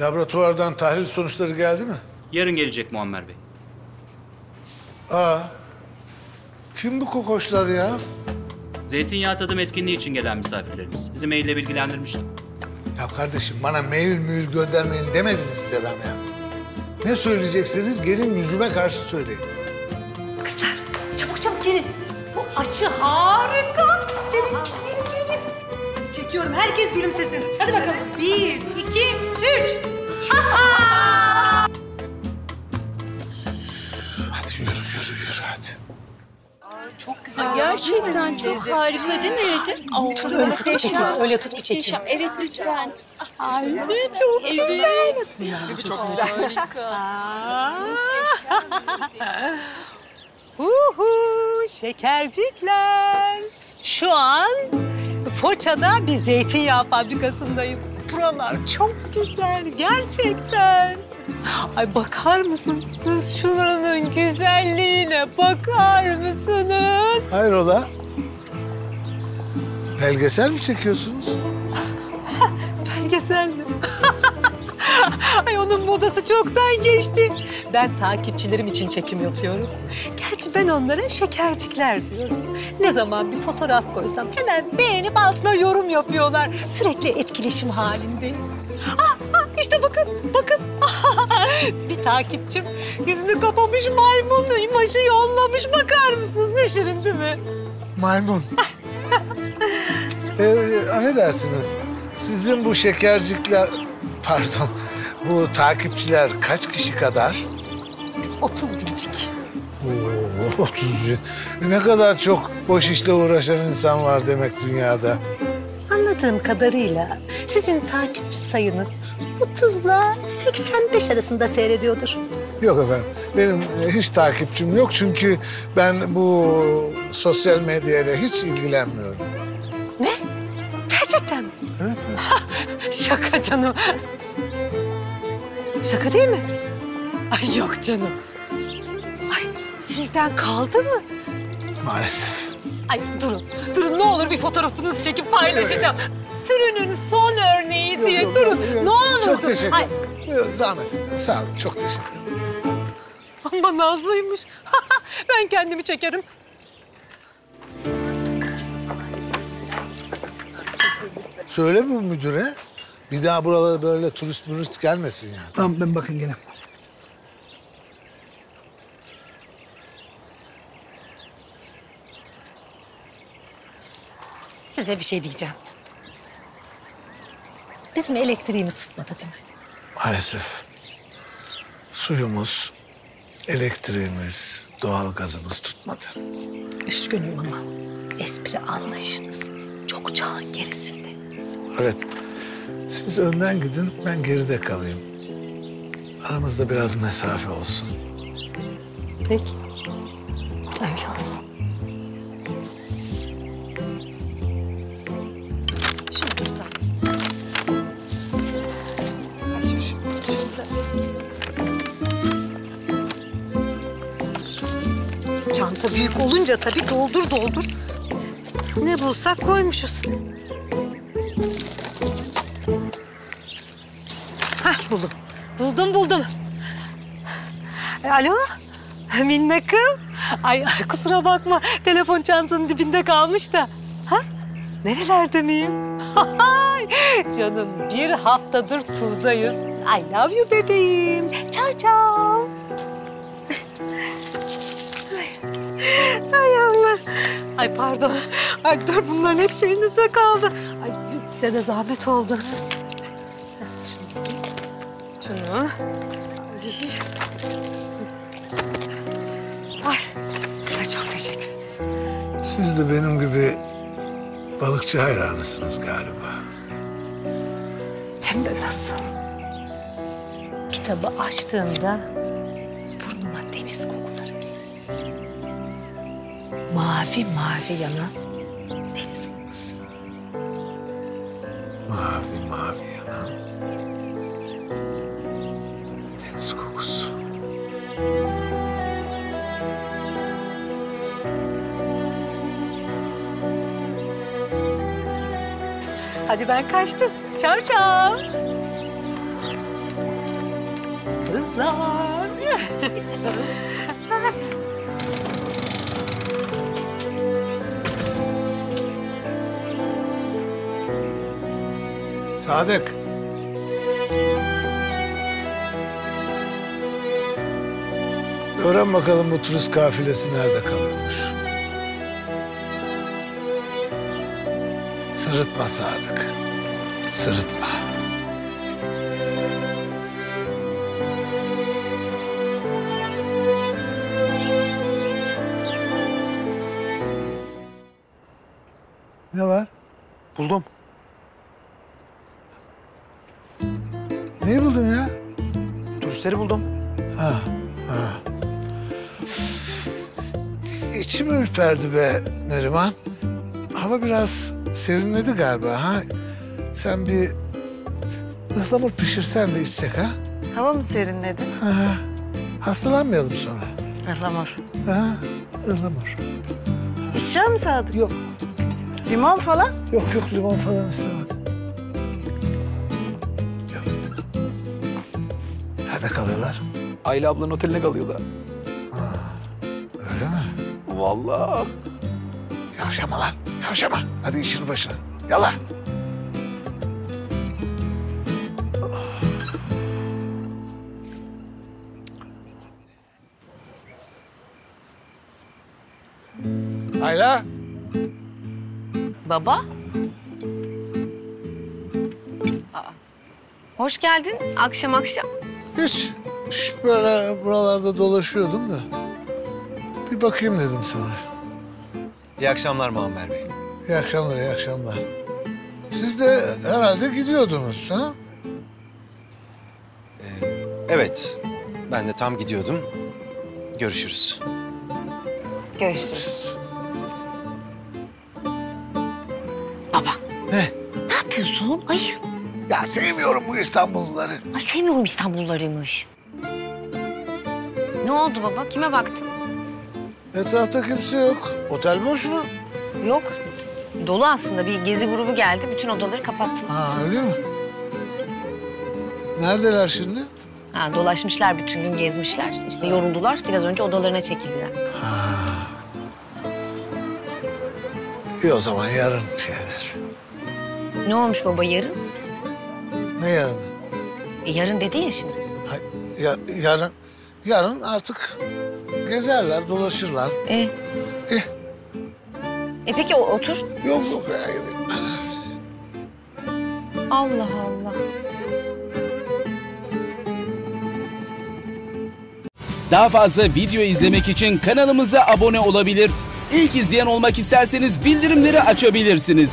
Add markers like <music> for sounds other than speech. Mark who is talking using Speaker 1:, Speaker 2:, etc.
Speaker 1: Laboratuvardan tahlil sonuçları geldi mi?
Speaker 2: Yarın gelecek Muammer Bey.
Speaker 1: Aa. Kim bu kokoşlar ya?
Speaker 2: Zeytinyağı tadım etkinliği için gelen misafirlerimiz. Sizi maille bilgilendirmiştim.
Speaker 1: Ya kardeşim bana mail mühür göndermeyin demedim mi size ben ya? Ne söyleyecekseniz gelin yüzüme karşı söyleyin.
Speaker 3: Kızlar çabuk çabuk gelin. Bu açı harika. Gelin gelin gelin. Hadi çekiyorum herkes gülümsesin. Hadi bakalım. Bir,
Speaker 1: yürü yürü hadi.
Speaker 4: Gerçekten çok harika değil mi Edi? Aa,
Speaker 3: Tut öyle tut bir çekeyim. Öyle tut bir çekeyim.
Speaker 4: Evet lütfen.
Speaker 3: Ay çok
Speaker 4: Evet.
Speaker 5: Uhu, şekercikler. Şu an Foça'da bir zeytinyağı fabrikasındayım. Buralar çok güzel gerçekten. Ay bakar mısınız şuranın güzelliğine bakar mısınız?
Speaker 1: Hayrola? Belgesel mi çekiyorsunuz?
Speaker 5: Onun modası çoktan geçti. Ben takipçilerim için çekim yapıyorum. Gerçi ben onlara şekercikler diyorum. Ne zaman bir fotoğraf koysam hemen beğenip altına yorum yapıyorlar. Sürekli etkileşim halindeyiz. Ah, ah, işte bakın, bakın. <laughs> bir takipçim yüzünü kapamış maymun imajı yollamış. Bakar mısınız? Ne şirin değil mi?
Speaker 1: Maymun. <laughs> ee, affedersiniz. Sizin bu şekercikler, pardon, bu takipçiler kaç kişi kadar?
Speaker 5: 30 bincik.
Speaker 1: Oo, 30 bin. Ne kadar çok boş işle uğraşan insan var demek dünyada.
Speaker 5: Anladığım kadarıyla sizin takipçi sayınız 30'la 85 arasında seyrediyordur.
Speaker 1: Yok efendim, benim e, hiç takipçim yok çünkü ben bu sosyal medyayla hiç ilgilenmiyorum.
Speaker 5: Ne? Gerçekten mi?
Speaker 1: Evet, <laughs>
Speaker 5: Şaka canım. Şaka değil mi? Ay yok canım. Ay sizden kaldı mı?
Speaker 1: maalesef.
Speaker 5: Ay durun, durun ne olur bir fotoğrafınızı çekip paylaşacağım. Türünün son örneği diye
Speaker 1: Yok,
Speaker 5: durun.
Speaker 1: yok.
Speaker 5: Ne olur.
Speaker 1: Çok
Speaker 5: dur.
Speaker 1: teşekkür
Speaker 5: Ay.
Speaker 1: Yok, Zahmet etme, sağ olun, çok teşekkür ederim.
Speaker 5: ama Nazlıymış. <laughs> ben kendimi çekerim.
Speaker 1: Söyle mi müdüre? Bir daha buralara böyle turist turist gelmesin yani.
Speaker 6: Tamam ben bakın gene.
Speaker 5: Size bir şey diyeceğim. Bizim elektriğimiz tutmadı değil mi?
Speaker 1: Maalesef. Suyumuz, elektriğimiz, doğalgazımız tutmadı.
Speaker 5: Üzgünüm ama espri anlayışınız çok çağın gerisinde.
Speaker 1: Evet. Siz önden gidin, ben geride kalayım. Aramızda biraz mesafe olsun.
Speaker 5: Peki. Öyle olsun. Ay, şu- şu-. Çanta büyük olunca tabii doldur doldur. Ne bulsak koymuşuz. Buldum. Buldum buldum. E, alo? Minnakım. Ay, ay kusura bakma. Telefon çantanın dibinde kalmış da. Ha? Nerelerde miyim? Canım bir haftadır turdayız. I love you bebeğim. Ciao. Ay, ay Allah. Ay pardon. Ay dur bunların hepsi elinizde kaldı. Ay size de zahmet oldu. Şunu. Ay, ay çok teşekkür ederim.
Speaker 1: Siz de benim gibi balıkçı hayranısınız galiba.
Speaker 5: Hem de nasıl? Kitabı açtığımda burnuma deniz kokuları geliyor. Mavi mavi yanan deniz kokusu.
Speaker 1: Mavi mavi yanan deniz kokusu.
Speaker 5: Hadi ben kaçtım. Çao çao. yıldızlar.
Speaker 1: Sadık. Öğren bakalım bu turist kafilesi nerede kalıyormuş. Sırıtma Sadık. Sırıtma. Ne var?
Speaker 6: Buldum.
Speaker 1: Neyi buldun ya?
Speaker 6: Turistleri buldum.
Speaker 1: Ha, ha. İçim ürperdi be Neriman. Hava biraz serinledi galiba ha. Sen bir ıhlamur pişirsen de içsek ha.
Speaker 7: Hava mı serinledi?
Speaker 1: ha. Hastalanmayalım sonra.
Speaker 7: Ihlamur.
Speaker 1: Ha, ıhlamur.
Speaker 7: İçecek mi Sadık?
Speaker 1: Yok,
Speaker 7: Limon falan?
Speaker 1: yok yok limon falan istemez. Yok. Nerede kalıyorlar?
Speaker 6: Ayla ablanın oteline kalıyorlar. Vallahi.
Speaker 1: Yavşama lan, yavşama. Hadi işin başına. Yala. Ayla.
Speaker 8: Baba? Aa, Hoş geldin akşam akşam.
Speaker 1: Hiç, hiç böyle buralarda dolaşıyordum da. Bir bakayım dedim sana.
Speaker 9: İyi akşamlar Muammer Bey.
Speaker 1: İyi akşamlar, iyi akşamlar. Siz de herhalde gidiyordunuz ha?
Speaker 9: Evet, ben de tam gidiyordum. Görüşürüz.
Speaker 8: Görüşürüz. Baba
Speaker 1: Ne?
Speaker 8: ne yapıyorsun? Ay,
Speaker 1: Ya sevmiyorum bu İstanbulluları.
Speaker 8: ay sevmiyorum İstanbullularıymış. Ne oldu baba? Kime baktın?
Speaker 1: Etrafta kimse yok. Otel boş mu?
Speaker 8: Yok. Dolu aslında. Bir gezi grubu geldi. Bütün odaları kapattı.
Speaker 1: Ha öyle mi? Neredeler şimdi?
Speaker 8: Ha, dolaşmışlar bütün gün gezmişler. İşte yoruldular. Biraz önce odalarına çekildiler.
Speaker 1: İyi o zaman yarın şey ederiz.
Speaker 8: Ne olmuş baba yarın?
Speaker 1: Ne yarın?
Speaker 8: E, yarın dedin ya şimdi.
Speaker 1: Ha, ya- yarın, yarın artık gezerler, dolaşırlar.
Speaker 8: E,
Speaker 1: Eh,
Speaker 8: e peki o, otur.
Speaker 1: yok yok ya.
Speaker 8: Allah Allah.
Speaker 10: Daha fazla video izlemek için kanalımıza abone olabilir. İlk izleyen olmak isterseniz bildirimleri açabilirsiniz.